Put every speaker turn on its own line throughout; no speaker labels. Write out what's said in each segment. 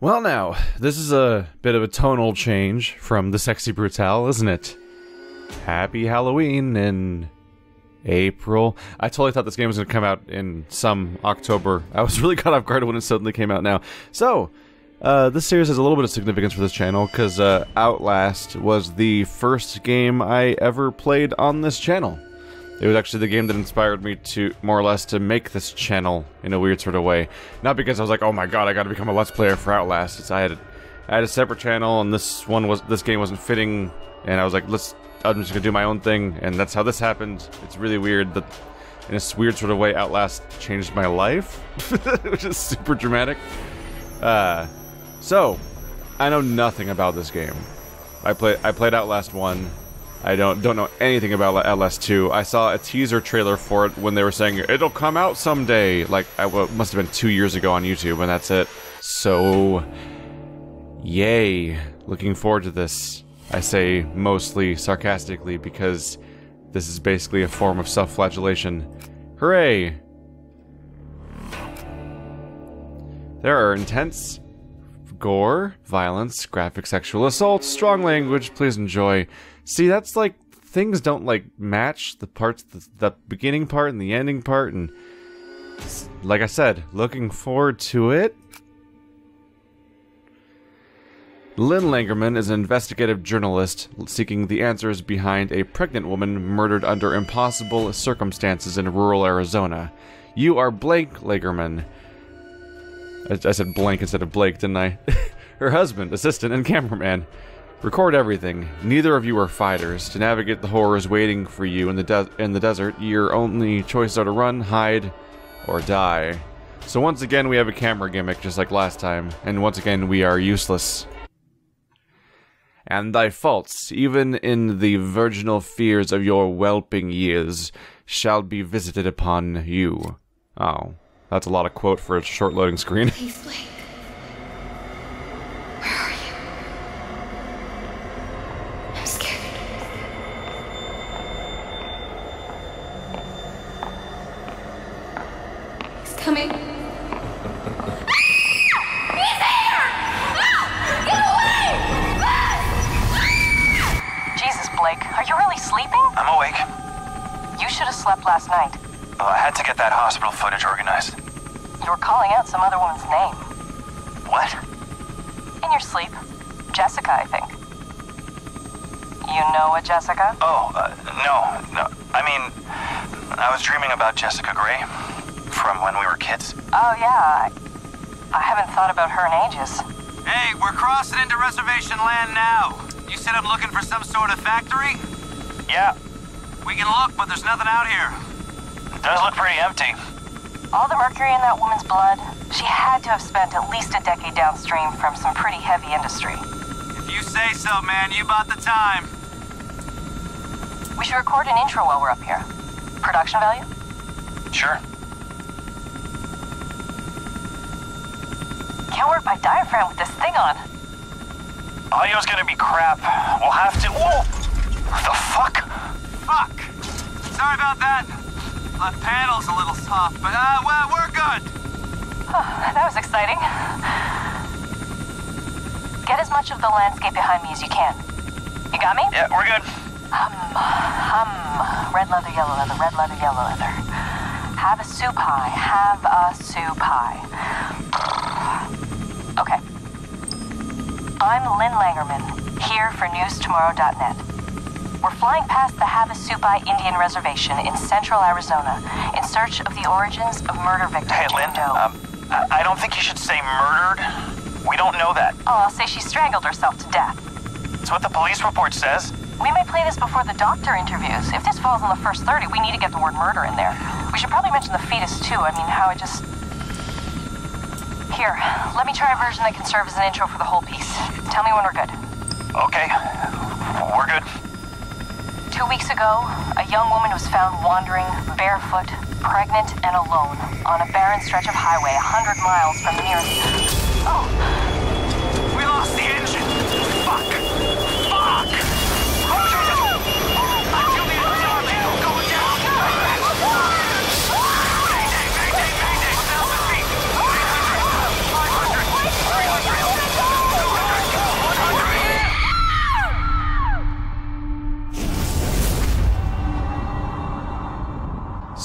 Well, now, this is a bit of a tonal change from the Sexy Brutale, isn't it? Happy Halloween in April. I totally thought this game was going to come out in some October. I was really caught off guard when it suddenly came out now. So, uh, this series has a little bit of significance for this channel because uh, Outlast was the first game I ever played on this channel. It was actually the game that inspired me to, more or less, to make this channel in a weird sort of way. Not because I was like, oh my god, I gotta become a Let's Player for Outlast. It's, I had, I had a separate channel, and this one was, this game wasn't fitting, and I was like, let's, I'm just gonna do my own thing, and that's how this happened. It's really weird that, in a weird sort of way, Outlast changed my life, which is super dramatic. Uh, so, I know nothing about this game. I played, I played Outlast 1, I don't don't know anything about Outlast 2. I saw a teaser trailer for it when they were saying it'll come out someday. Like I well, must have been two years ago on YouTube, and that's it. So, yay! Looking forward to this. I say mostly sarcastically because this is basically a form of self-flagellation. Hooray! There are intense gore, violence, graphic sexual assault, strong language. Please enjoy. See, that's like things don't like match the parts, the, the beginning part and the ending part, and like I said, looking forward to it. Lynn Langermann is an investigative journalist seeking the answers behind a pregnant woman murdered under impossible circumstances in rural Arizona. You are Blank Langermann. I, I said blank instead of Blake, didn't I? Her husband, assistant, and cameraman. Record everything. Neither of you are fighters. To navigate the horrors waiting for you in the in the desert, your only choices are to run, hide, or die. So once again, we have a camera gimmick, just like last time, and once again, we are useless. And thy faults, even in the virginal fears of your whelping years, shall be visited upon you. Oh, that's a lot of quote for a short loading screen.
Hospital footage organized.
You were calling out some other woman's name.
What?
In your sleep. Jessica, I think. You know a Jessica?
Oh, uh, no, no. I mean, I was dreaming about Jessica Gray from when we were kids?
Oh, yeah. I, I haven't thought about her in ages.
Hey, we're crossing into reservation land now. You said I'm looking for some sort of factory?
Yeah.
We can look, but there's nothing out here.
It does look pretty empty.
All the mercury in that woman's blood, she had to have spent at least a decade downstream from some pretty heavy industry.
If you say so, man, you bought the time.
We should record an intro while we're up here. Production value?
Sure.
Can't work my diaphragm with this thing on.
Audio's gonna be crap. We'll have to. Whoa! The fuck?
Fuck! Sorry about that. Left panel's a little soft, but uh, well, we're good.
That was exciting. Get as much of the landscape behind me as you can. You got me?
Yeah, we're good.
Hum, hum. Red leather, yellow leather, red leather, yellow leather. Have a soup pie, have a soup pie. Okay. I'm Lynn Langermann, here for NewsTomorrow.net. We're flying past the Havasupai Indian Reservation in central Arizona in search of the origins of murder victim
Hey, Lynn, um, I don't think you should say murdered. We don't know that.
Oh, I'll say she strangled herself to death.
It's what the police report says.
We may play this before the doctor interviews. If this falls in the first 30, we need to get the word murder in there. We should probably mention the fetus, too. I mean, how it just here, let me try a version that can serve as an intro for the whole piece. Tell me when we're good.
Okay, we're good.
Two weeks ago, a young woman was found wandering, barefoot, pregnant, and alone on a barren stretch of highway a hundred miles from the nearest...
Oh!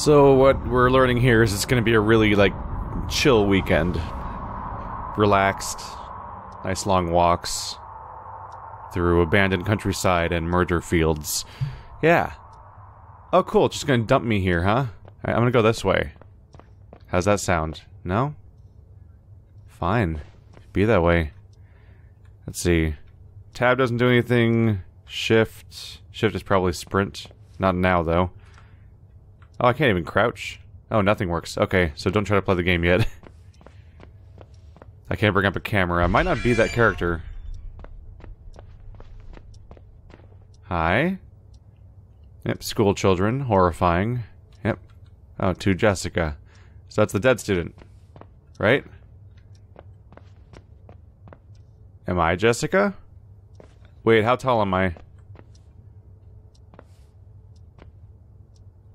So what we're learning here is it's going to be a really like chill weekend. Relaxed, nice long walks through abandoned countryside and murder fields. Yeah. Oh cool, just going to dump me here, huh? I'm going to go this way. How's that sound? No? Fine. Be that way. Let's see. Tab doesn't do anything. Shift. Shift is probably sprint. Not now, though. Oh, I can't even crouch. Oh, nothing works. Okay, so don't try to play the game yet. I can't bring up a camera. I might not be that character. Hi. Yep, school children. Horrifying. Yep. Oh, to Jessica. So that's the dead student. Right? Am I Jessica? Wait, how tall am I?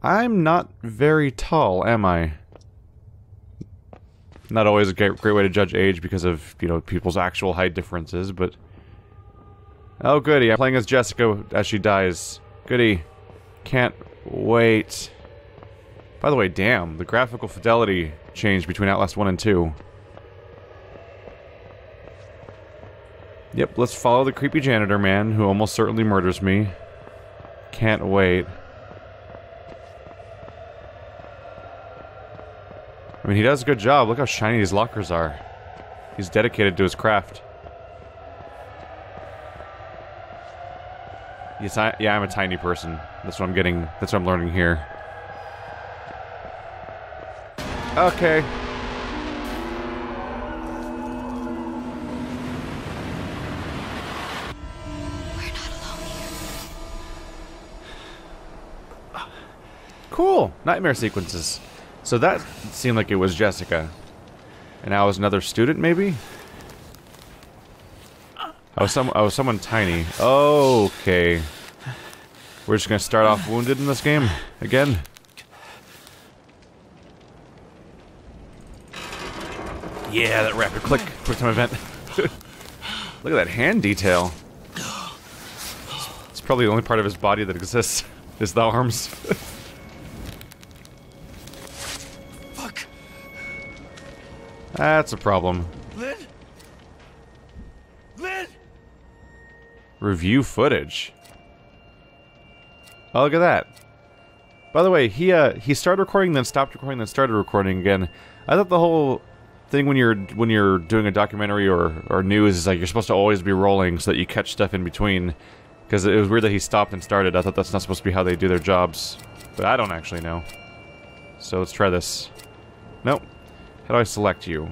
I'm not very tall, am I? Not always a great, great way to judge age because of, you know, people's actual height differences, but... Oh, goody, I'm playing as Jessica as she dies. Goody. Can't wait. By the way, damn, the graphical fidelity changed between Outlast 1 and 2. Yep, let's follow the creepy janitor man who almost certainly murders me. Can't wait. Mean, he does a good job. Look how shiny these lockers are. He's dedicated to his craft. Yes, I, yeah, I'm a tiny person. That's what I'm getting. That's what I'm learning here. Okay. Cool. Nightmare sequences. So that seemed like it was Jessica. And I was another student, maybe? I was some I was someone tiny. Okay. We're just gonna start off wounded in this game again. Yeah, that rapid click, quick time event. Look at that hand detail. It's probably the only part of his body that exists, is the arms. That's a problem.
Lynn? Lynn?
Review footage. Oh, look at that. By the way, he uh he started recording, then stopped recording, then started recording again. I thought the whole thing when you're when you're doing a documentary or or news is like you're supposed to always be rolling so that you catch stuff in between. Because it was weird that he stopped and started. I thought that's not supposed to be how they do their jobs, but I don't actually know. So let's try this. Nope. How do I select you?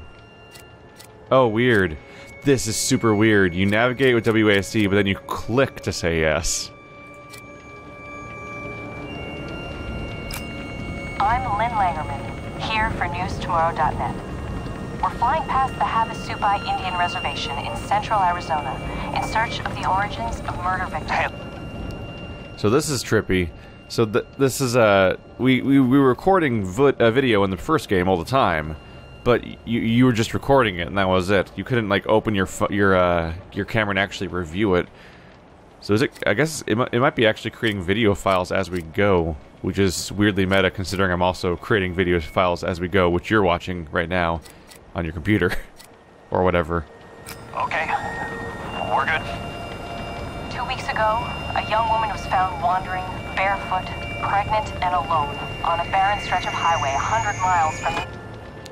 Oh, weird. This is super weird. You navigate with WASD, but then you click to say yes.
I'm Lynn Langermann, here for NewsTomorrow.net. We're flying past the Havasupai Indian Reservation in central Arizona in search of the origins of murder victims.
So this is trippy. So th this is uh we we, we were recording vid a video in the first game all the time, but you you were just recording it and that was it. You couldn't like open your your uh your camera and actually review it. So is it? I guess it might, it might be actually creating video files as we go, which is weirdly meta considering I'm also creating video files as we go, which you're watching right now on your computer or whatever.
Okay. We're good.
Two weeks ago, a young woman was found wandering, barefoot, pregnant, and alone on a barren stretch of highway 100 miles from the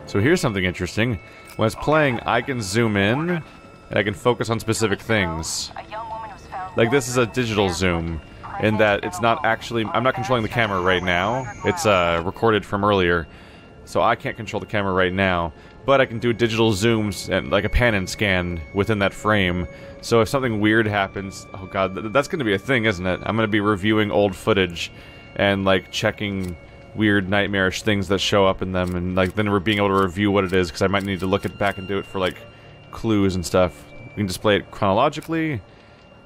So here's something interesting. When it's playing, I can zoom in and I can focus on specific things. Like this is a digital zoom in that it's not actually I'm not controlling the camera right now. It's uh recorded from earlier. So I can't control the camera right now, but I can do digital zooms and like a pan and scan within that frame. So if something weird happens, oh god, th- that's going to be a thing, isn't it? I'm going to be reviewing old footage and like checking weird nightmarish things that show up in them and like then we're being able to review what it is because I might need to look it back and do it for like clues and stuff. We can display it chronologically,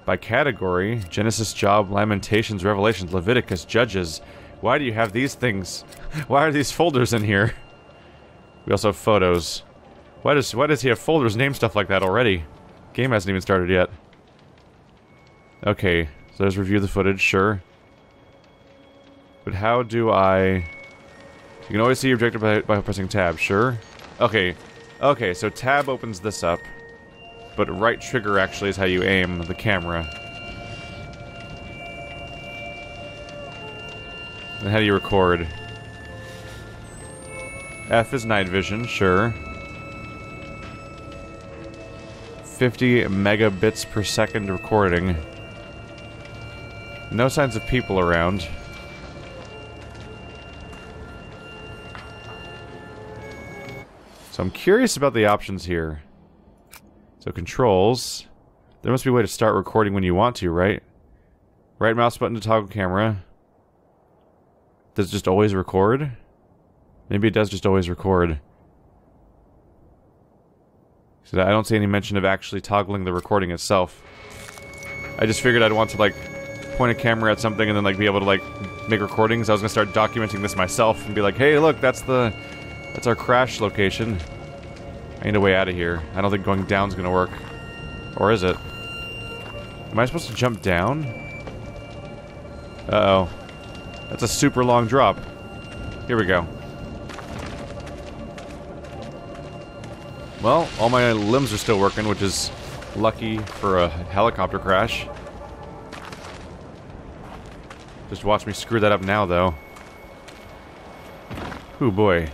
by category Genesis, Job, Lamentations, Revelations, Leviticus, Judges. Why do you have these things? Why are these folders in here? We also have photos. Why does why does he have folders name stuff like that already? Game hasn't even started yet. Okay, so there's review the footage, sure. But how do I You can always see your objective by, by pressing tab, sure. Okay, okay, so tab opens this up. But right trigger actually is how you aim the camera. And how do you record? F is night vision, sure. 50 megabits per second recording. No signs of people around. So I'm curious about the options here. So controls. There must be a way to start recording when you want to, right? Right mouse button to toggle camera. Does it just always record? Maybe it does just always record. So I don't see any mention of actually toggling the recording itself. I just figured I'd want to like point a camera at something and then like be able to like make recordings. I was gonna start documenting this myself and be like, hey look, that's the that's our crash location. I need a way out of here. I don't think going down's gonna work. Or is it? Am I supposed to jump down? Uh-oh. That's a super long drop. Here we go. Well, all my limbs are still working, which is lucky for a helicopter crash. Just watch me screw that up now, though. Oh boy.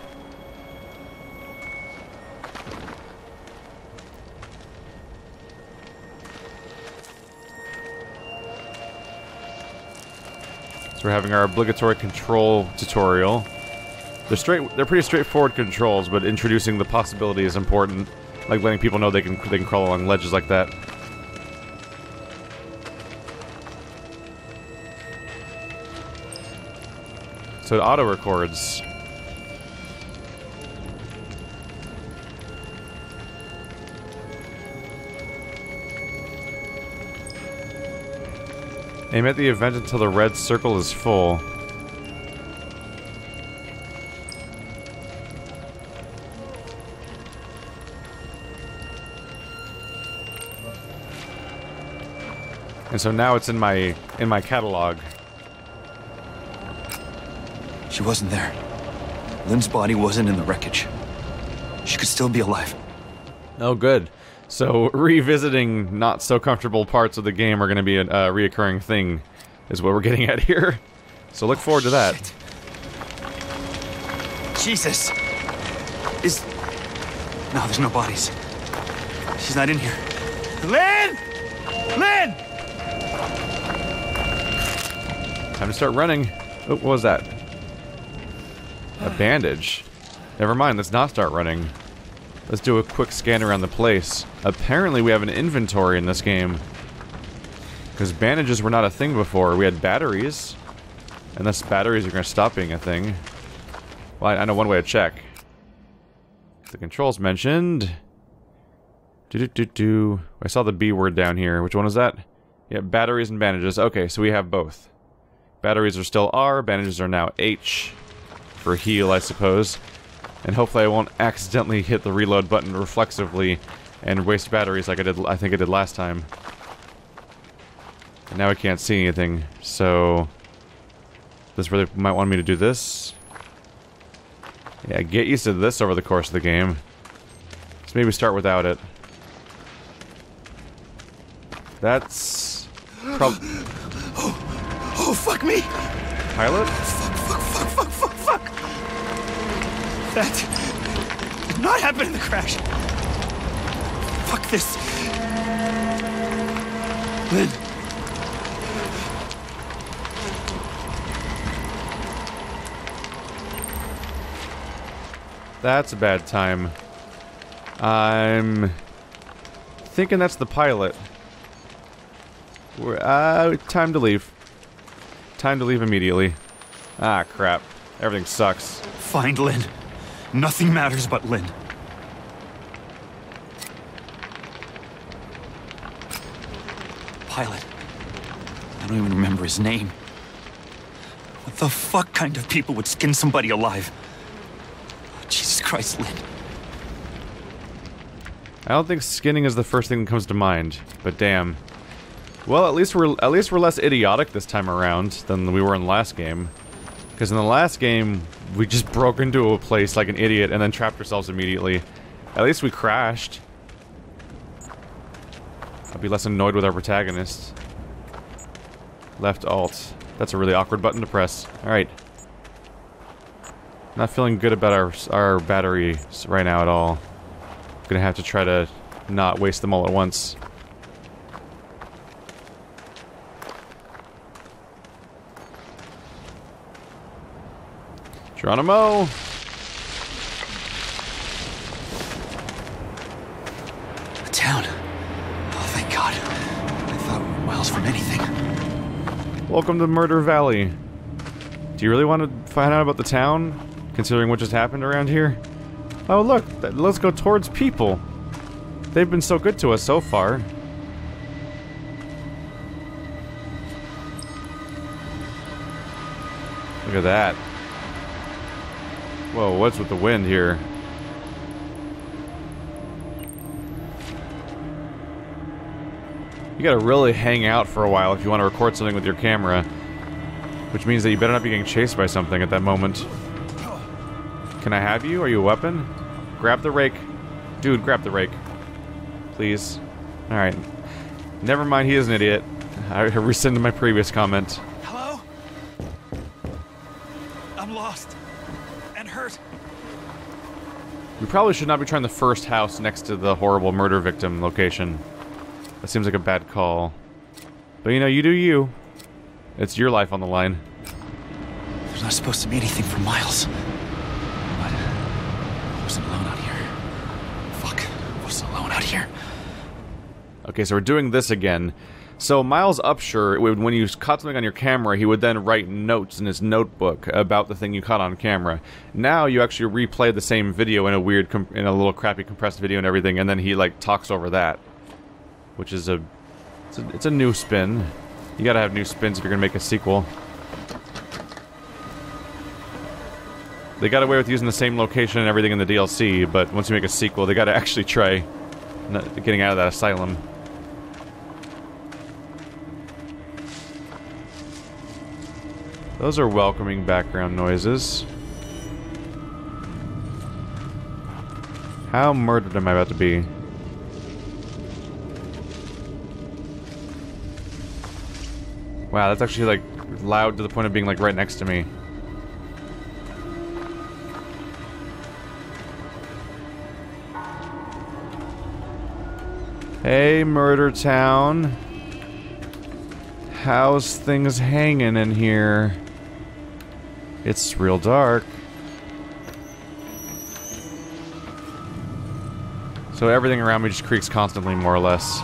We're having our obligatory control tutorial. They're straight. They're pretty straightforward controls, but introducing the possibility is important. Like letting people know they can they can crawl along ledges like that. So it auto records. Aim at the event until the red circle is full. And so now it's in my in my catalog.
She wasn't there. Lynn's body wasn't in the wreckage. She could still be alive.
Oh, good. So revisiting not so comfortable parts of the game are going to be a, a reoccurring thing, is what we're getting at here. So look forward to that.
Shit. Jesus! Is... No, there's no bodies. She's not in here. Lynn! Lynn!
Time to start running. Oh, what was that? A bandage. Never mind, let's not start running. Let's do a quick scan around the place. Apparently we have an inventory in this game. Because bandages were not a thing before. We had batteries. Unless batteries are going to stop being a thing. Well, I, know one way to check. The controls mentioned. Do do do do. I saw the B word down here. Which one is that? Yeah, batteries and bandages. Okay, so we have both. Batteries are still R, bandages are now H. For heal, I suppose. And hopefully I won't accidentally hit the reload button reflexively and waste batteries like I did I think I did last time. And now I can't see anything, so... This really might want me to do this. Yeah, get used to this over the course of the game. So maybe start without it. That's... Prob...
Oh, fuck me!
Pilot?
Fuck, fuck, fuck, fuck, fuck! That did not happen in the crash. Fuck this. Lynn.
That's a bad time. I'm thinking that's the pilot. We're, uh, time to leave. Time to leave immediately. Ah, crap. Everything sucks.
Find Lynn. Nothing matters but Lynn. Pilot. I don't even remember his name. What the fuck kind of people would skin somebody alive? Oh, Jesus Christ, Lynn.
I don't think skinning is the first thing that comes to mind, but damn. Well, at least we're at least we're less idiotic this time around than we were in the last game. Because in the last game, we just broke into a place like an idiot and then trapped ourselves immediately. At least we crashed. I'd be less annoyed with our protagonist. Left alt. That's a really awkward button to press. Alright. Not feeling good about our, our batteries right now at all. Gonna have to try to not waste them all at once. Geronimo!
The town. Oh, thank God. I thought we were miles from anything.
Welcome to Murder Valley. Do you really want to find out about the town? Considering what just happened around here? Oh look, let's go towards people. They've been so good to us so far. Look at that. Whoa, what's with the wind here? You gotta really hang out for a while if you want to record something with your camera. Which means that you better not be getting chased by something at that moment. Can I have you? Are you a weapon? Grab the rake. Dude, grab the rake. Please. Alright. Never mind, he is an idiot. I rescinded my previous comment. We probably should not be trying the first house next to the horrible murder victim location. That seems like a bad call. But you know, you do you. It's your life on the line.
There's not supposed to be anything for miles. But I wasn't alone out here. Fuck. I wasn't alone out here.
Okay, so we're doing this again. So Miles Upshur, would- when you caught something on your camera, he would then write notes in his notebook about the thing you caught on camera. Now you actually replay the same video in a weird, in a little crappy compressed video and everything, and then he like talks over that, which is a, it's a, it's a new spin. You gotta have new spins if you're gonna make a sequel. They got away with using the same location and everything in the DLC, but once you make a sequel, they gotta actually try getting out of that asylum. Those are welcoming background noises. How murdered am I about to be? Wow, that's actually like loud to the point of being like right next to me. Hey, Murder Town. How's things hanging in here? It's real dark. So everything around me just creaks constantly, more or less.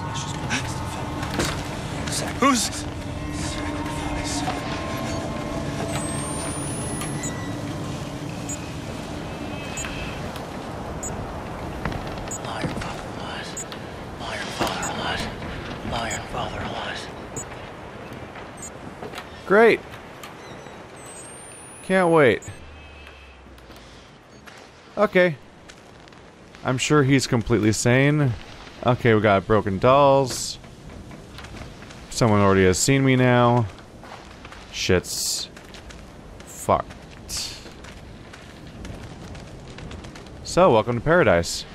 Okay. I'm sure he's completely sane. Okay, we got broken dolls. Someone already has seen me now. Shit's fucked. So, welcome to paradise.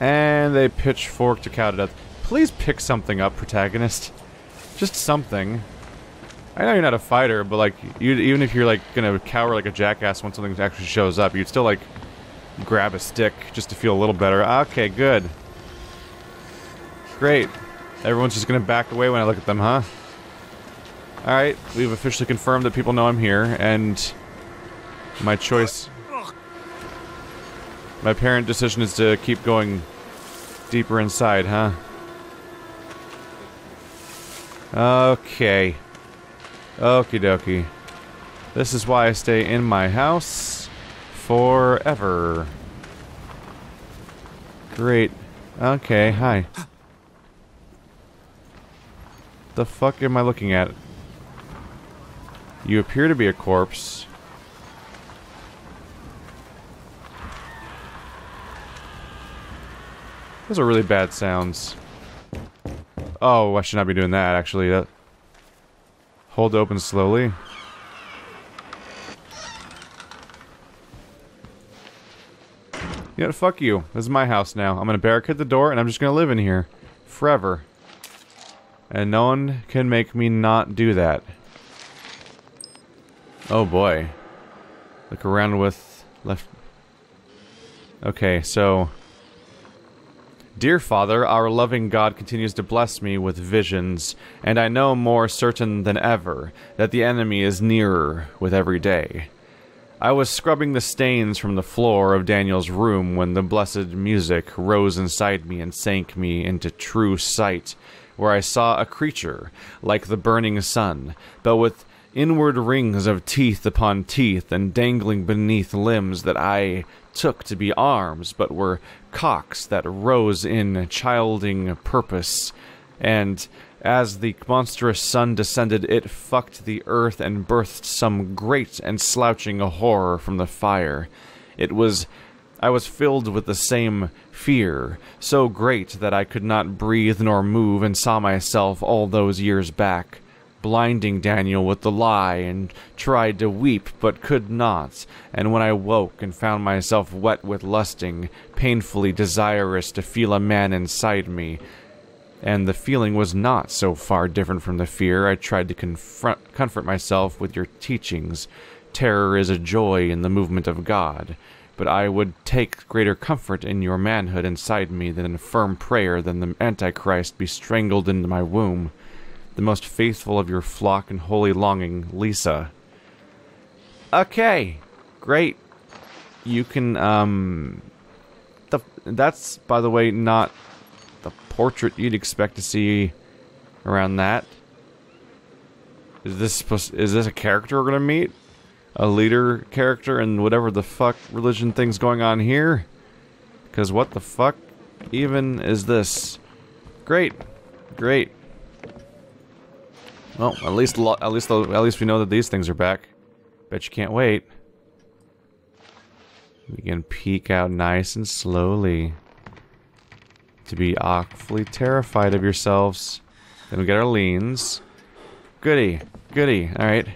And they pitchforked a cow to death. Please pick something up, protagonist. Just something. I know you're not a fighter, but like, you, even if you're like gonna cower like a jackass when something actually shows up, you'd still like grab a stick just to feel a little better. Okay, good. Great. Everyone's just gonna back away when I look at them, huh? Alright, we've officially confirmed that people know I'm here, and my choice. My parent decision is to keep going deeper inside, huh? Okay. Okie dokie. This is why I stay in my house forever. Great. Okay, hi. The fuck am I looking at? You appear to be a corpse. Those are really bad sounds. Oh, I should not be doing that, actually. That Hold open slowly. Yeah, fuck you. This is my house now. I'm gonna barricade the door and I'm just gonna live in here. Forever. And no one can make me not do that. Oh boy. Look around with left... Okay, so... Dear Father, our loving God continues to bless me with visions, and I know more certain than ever that the enemy is nearer with every day. I was scrubbing the stains from the floor of Daniel's room when the blessed music rose inside me and sank me into true sight, where I saw a creature like the burning sun, but with inward rings of teeth upon teeth and dangling beneath limbs that I took to be arms, but were cocks that rose in childing purpose. And as the monstrous sun descended, it fucked the earth and birthed some great and slouching horror from the fire. It was. I was filled with the same fear, so great that I could not breathe nor move, and saw myself all those years back blinding Daniel with the lie, and tried to weep, but could not. And when I woke and found myself wet with lusting, painfully desirous to feel a man inside me, and the feeling was not so far different from the fear, I tried to confront, comfort myself with your teachings. Terror is a joy in the movement of God. But I would take greater comfort in your manhood inside me than in firm prayer than the Antichrist be strangled into my womb the most faithful of your flock and holy longing, Lisa. Okay, great. You can, um, the that's by the way not the portrait you'd expect to see around that. Is this supposed? Is this a character we're gonna meet? A leader character and whatever the fuck religion thing's going on here? Because what the fuck even is this? Great, great. Well, at least at least at least we know that these things are back. Bet you can't wait. We can peek out nice and slowly. To be awfully terrified of yourselves. Then we get our leans. Goody. Goody. Alright.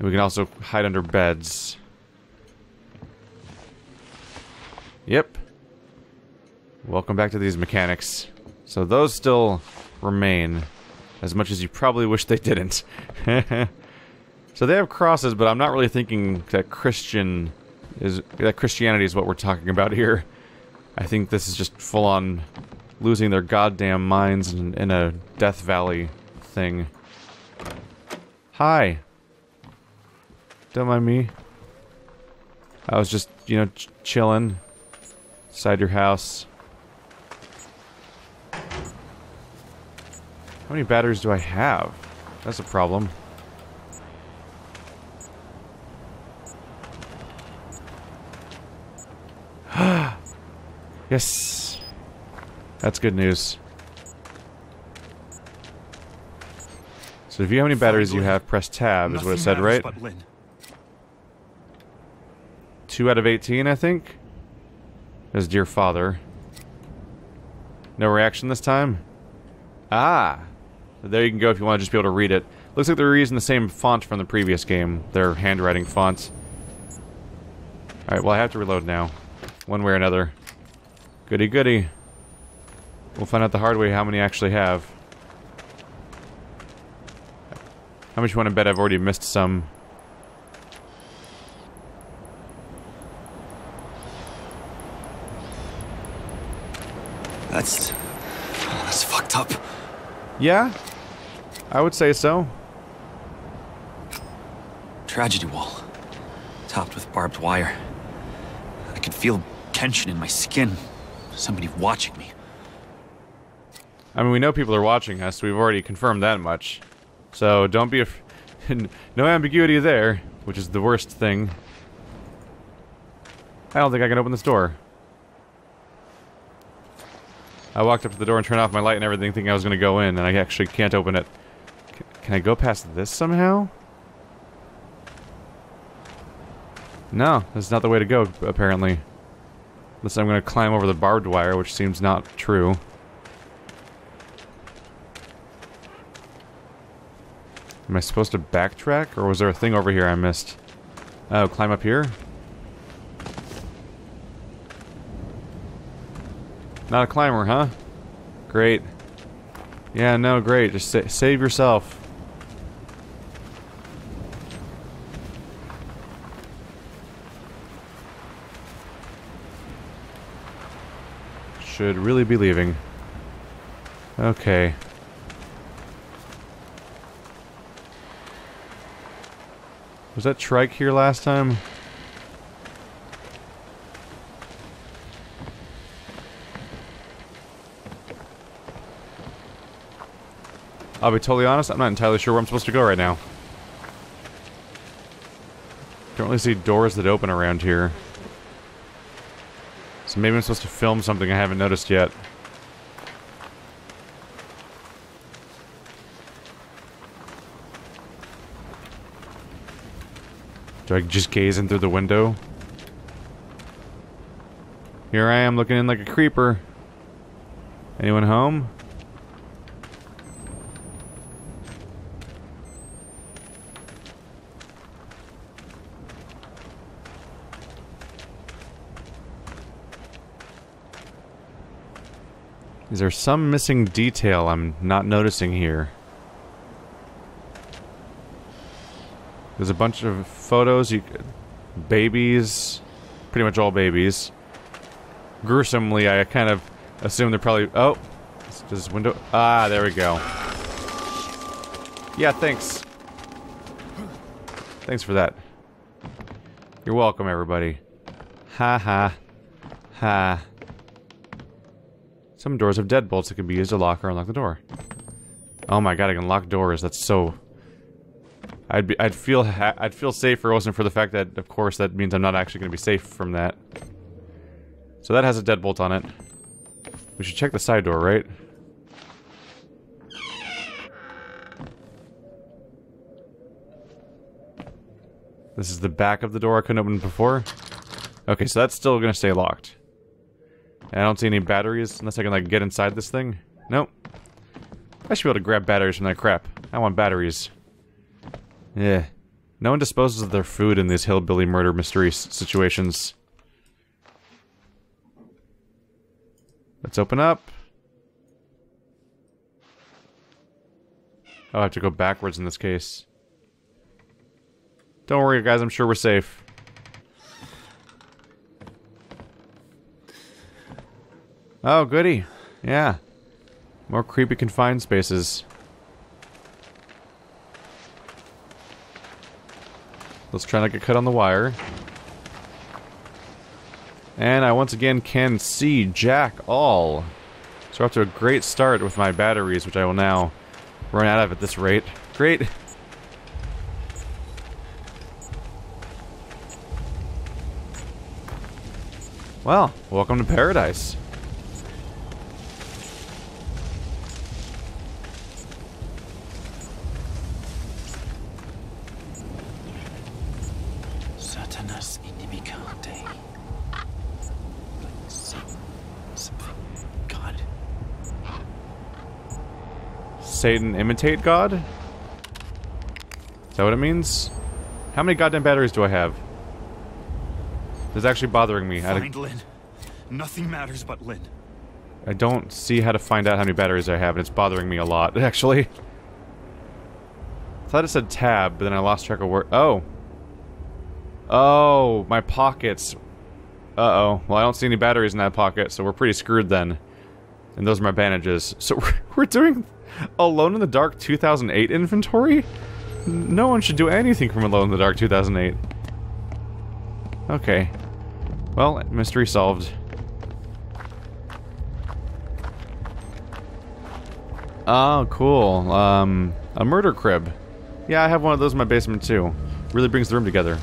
We can also hide under beds. Yep. Welcome back to these mechanics. So those still remain as much as you probably wish they didn't. so they have crosses, but I'm not really thinking that Christian is that Christianity is what we're talking about here. I think this is just full on losing their goddamn minds in, in a Death Valley thing. Hi. Don't mind me. I was just, you know, ch chilling inside your house. How many batteries do I have? That's a problem. yes. That's good news. So if you have any batteries you have, press tab is what it said, right? Two out of 18, I think? As dear father. No reaction this time? Ah! There you can go if you want to just be able to read it. Looks like they're using the same font from the previous game, their handwriting font. Alright, well I have to reload now. One way or another. Goody goody. We'll find out the hard way how many I actually have. How much you want to bet I've already missed some?
That's... That's fucked up.
Yeah? I would say so.
Tragedy wall. Topped with barbed wire. I could feel tension in my skin. Somebody watching me.
I mean, we know people are watching us. We've already confirmed that much. So don't be... no ambiguity there, which is the worst thing. I don't think I can open this door. I walked up to the door and turned off my light and everything thinking I was going to go in, and I actually can't open it. Can I go past this somehow? No, that's not the way to go, apparently. Unless I'm going to climb over the barbed wire, which seems not true. Am I supposed to backtrack, or was there a thing over here I missed? Oh, climb up here? Not a climber, huh? Great. Yeah, no, great. Just sa save yourself. Should really be leaving. Okay. Was that trike here last time? I'll be totally honest, I'm not entirely sure where I'm supposed to go right now. Don't really see doors that open around here. So maybe I'm supposed to film something I haven't noticed yet. Do I just gaze in through the window? Here I am looking in like a creeper. Anyone home? Is there some missing detail I'm not noticing here? There's a bunch of photos, you, babies, pretty much all babies. Gruesomely, I kind of assume they're probably. Oh, this window? Ah, there we go. Yeah, thanks. Thanks for that. You're welcome, everybody. Ha ha. Ha. Some doors have deadbolts that can be used to lock or unlock the door. Oh my god, I can lock doors. That's so I'd be, I'd feel I'd feel safer wasn't for the fact that, of course, that means I'm not actually going to be safe from that. So that has a deadbolt on it. We should check the side door, right? This is the back of the door I couldn't open before. Okay, so that's still going to stay locked. I don't see any batteries unless I can, like, get inside this thing. Nope. I should be able to grab batteries from that crap. I want batteries. Yeah. No one disposes of their food in these hillbilly murder mystery situations. Let's open up. Oh, I have to go backwards in this case. Don't worry, guys. I'm sure we're safe. Oh, goody. Yeah. More creepy confined spaces. Let's try not get cut on the wire. And I once again can see Jack all. So we're off to a great start with my batteries, which I will now run out of at this rate. Great. Well, welcome to paradise.
Satanas inimicante. Some, something. God.
Satan imitate God? Is that what it means? How many goddamn batteries do I have? This is actually bothering me. I,
Find Lynn. Nothing matters but Lynn.
I don't see how to find out how many batteries I have, and it's bothering me a lot, actually. I thought it said tab, but then I lost track of where- oh! Oh, my pockets. Uh-oh. Well, I don't see any batteries in that pocket, so we're pretty screwed then. And those are my bandages. So we're, we're doing Alone in the Dark 2008 inventory? No one should do anything from Alone in the Dark 2008. Okay. Well, mystery solved. Oh, cool. Um, a murder crib. Yeah, I have one of those in my basement too. Really brings the room together.